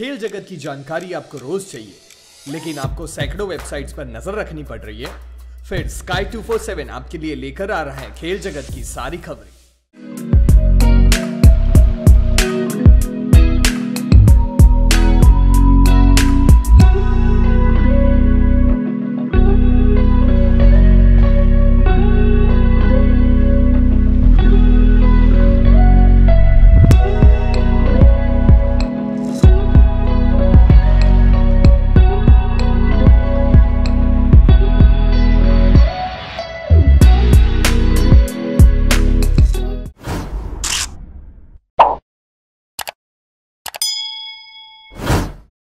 खेल जगत की जानकारी आपको रोज चाहिए, लेकिन आपको सैकड़ों वेबसाइट्स पर नज़र रखनी पड़ रही है। फिर स्काई 247 आपके लिए लेकर आ रहा है खेल जगत की सारी खबरें।